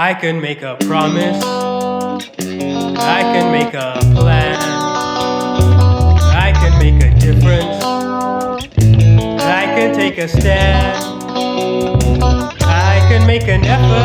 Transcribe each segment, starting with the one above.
I can make a promise. I can make a plan. I can make a difference. I can take a stand. I can make an effort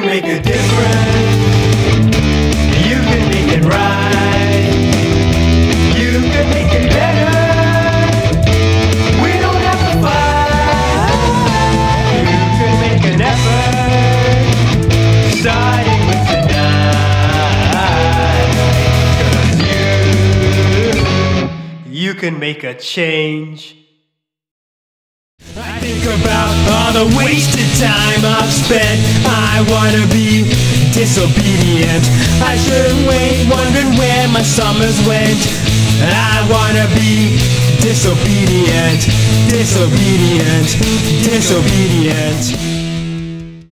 can make a difference. You can make it right. You can make it better. We don't have to fight. You can make an effort. Starting tonight. 'Cause you, you can make a change. Think about all the wasted time I've spent. I wanna be disobedient. I shouldn't wait, wondering where my summers went. I wanna be disobedient, disobedient, disobedient.